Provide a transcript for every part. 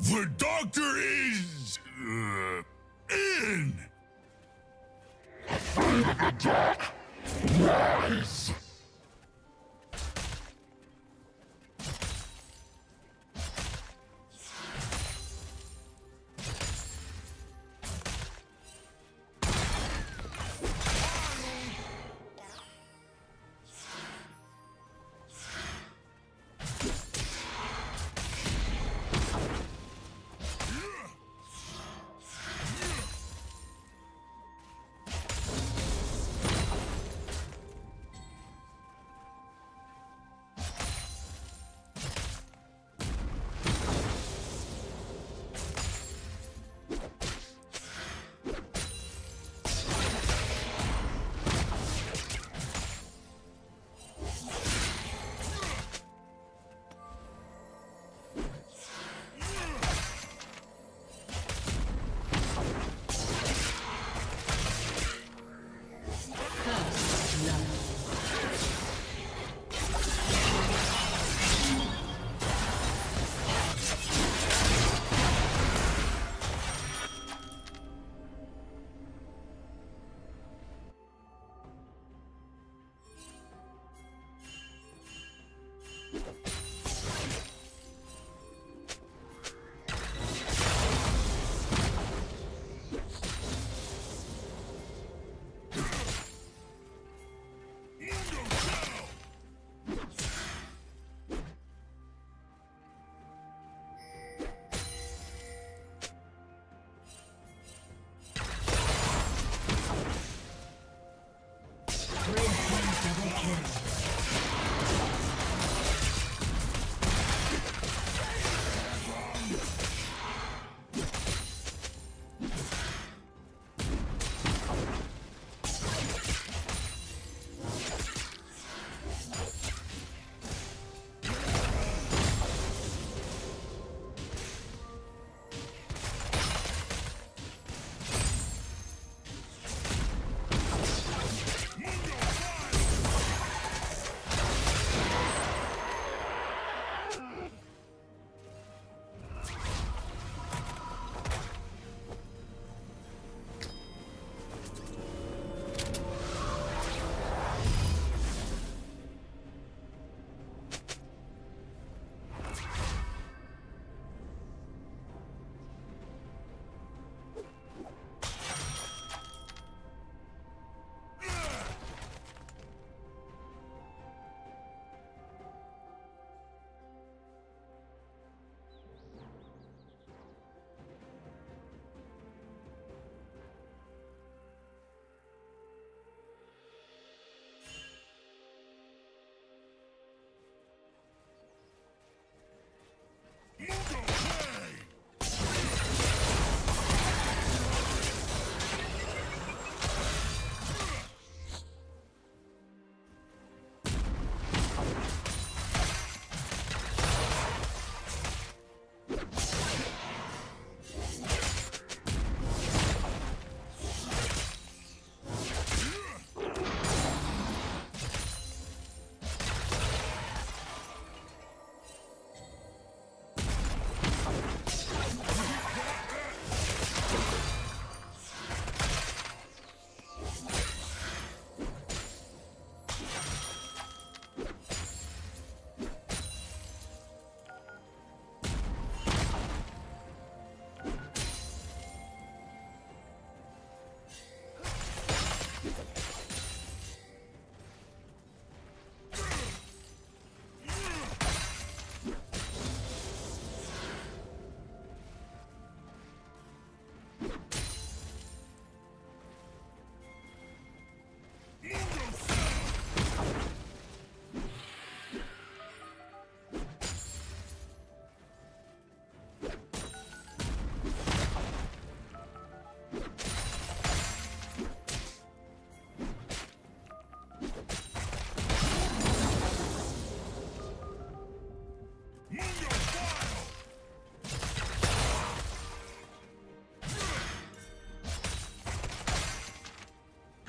The doctor is... Uh, in! The dark? Rise!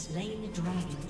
Slain the dragon.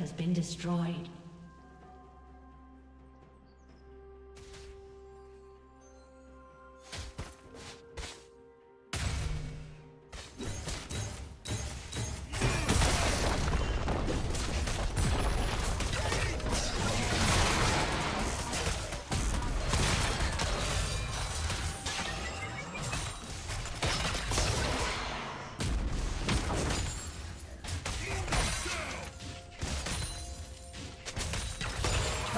Has been destroyed.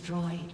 Destroyed.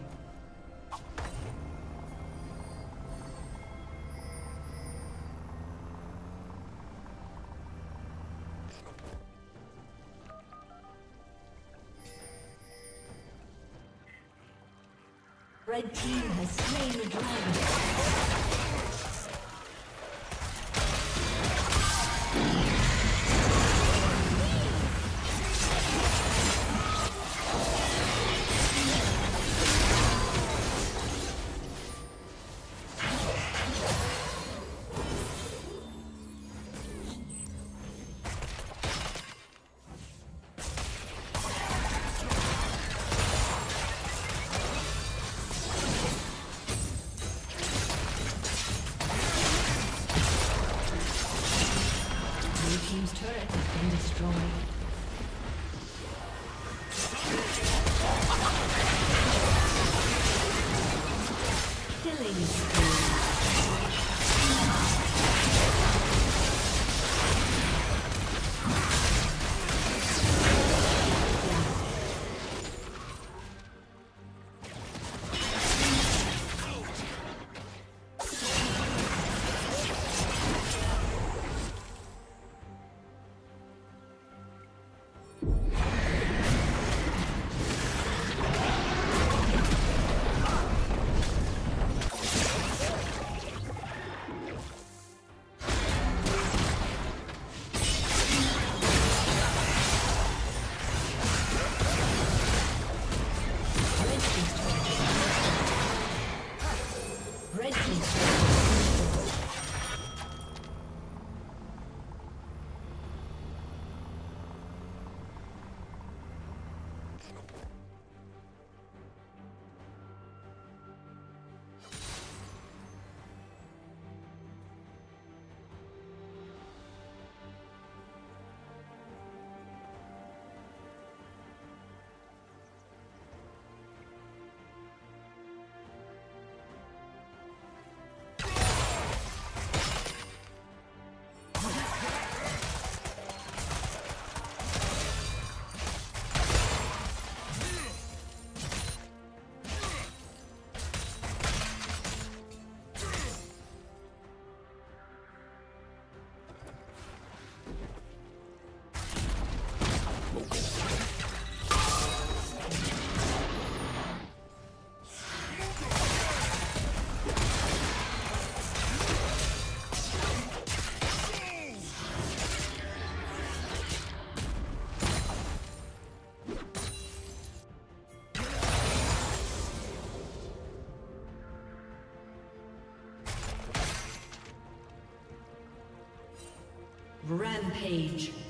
Rampage.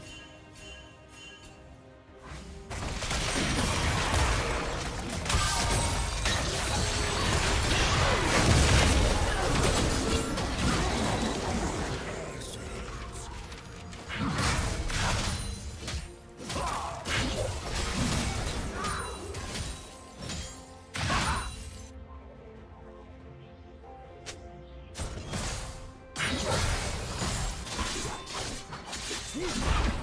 Yes.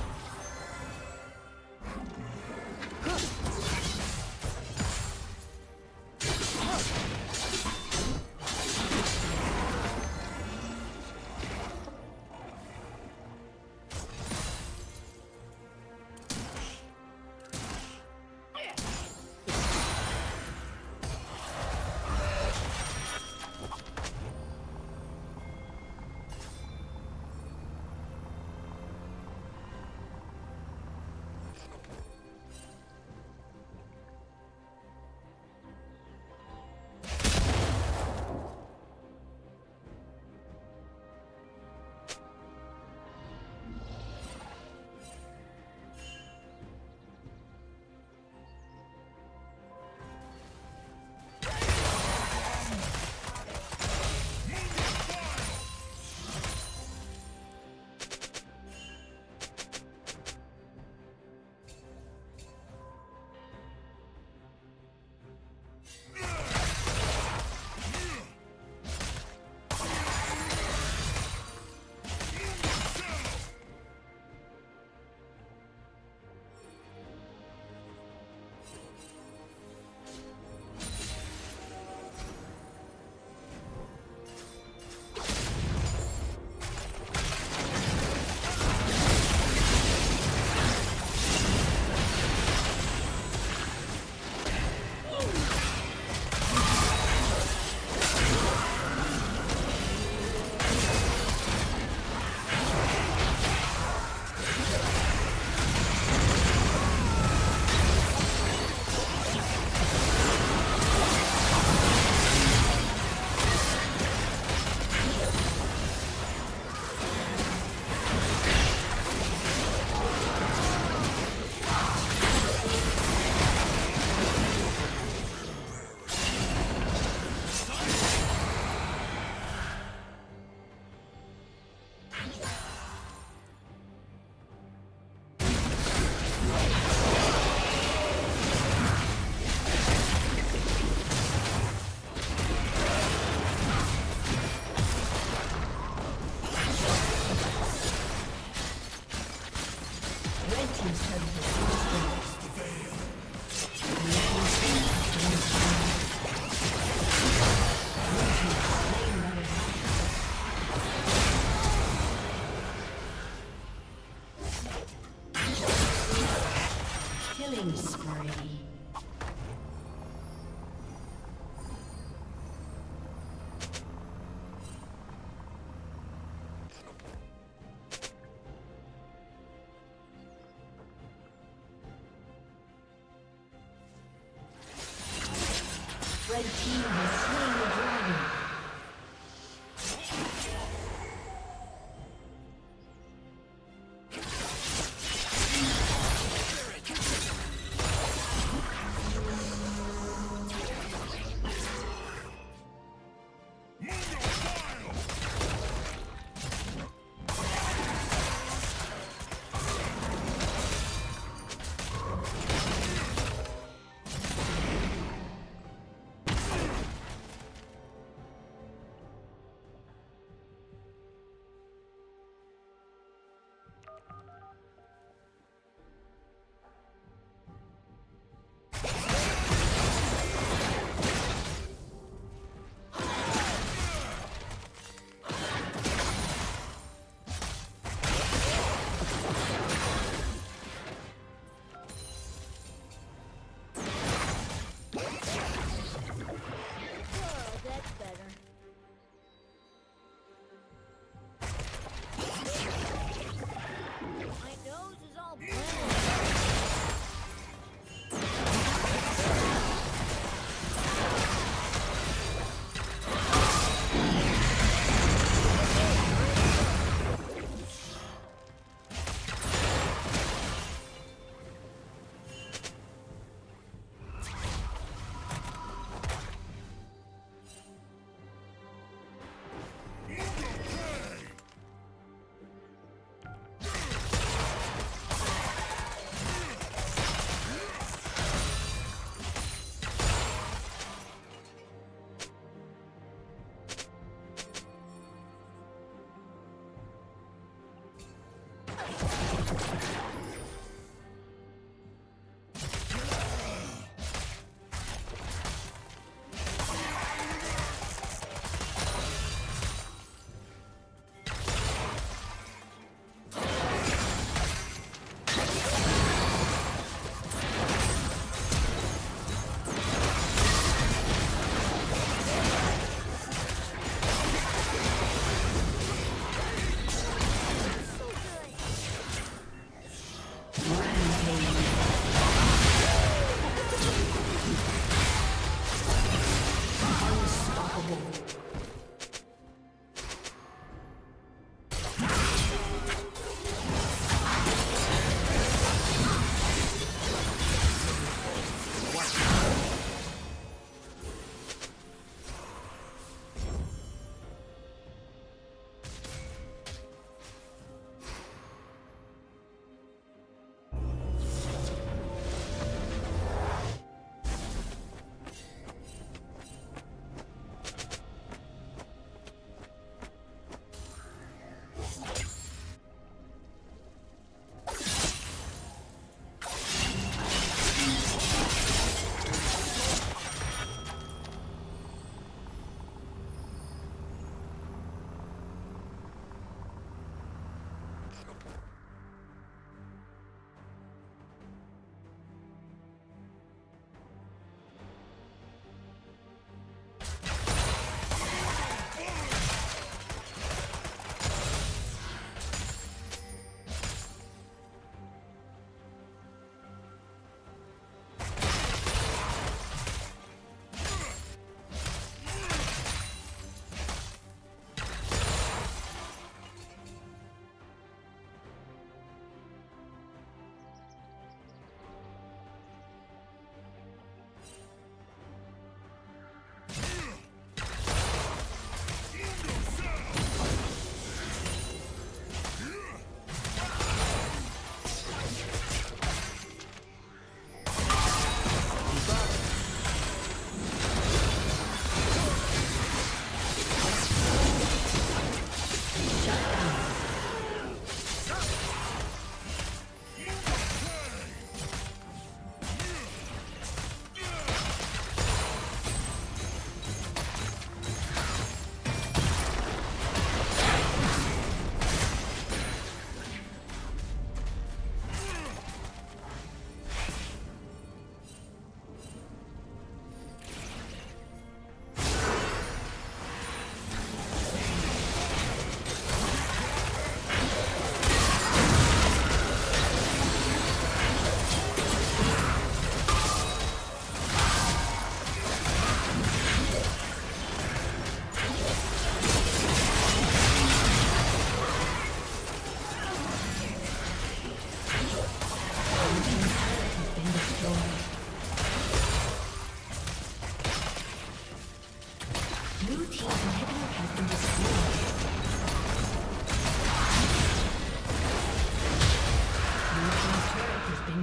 Red team has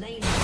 team's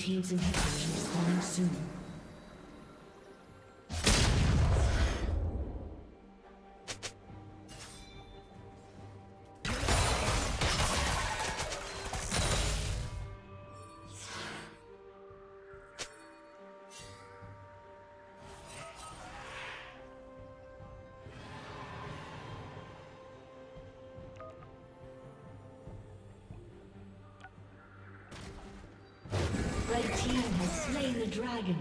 Team's inhibitor coming soon. Dragon.